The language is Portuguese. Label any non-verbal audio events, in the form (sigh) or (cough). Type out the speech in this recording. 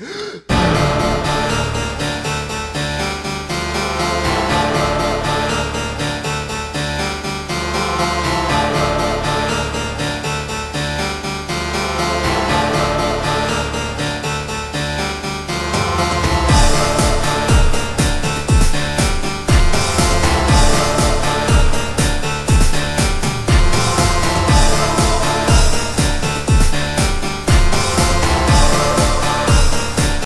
Música (laughs)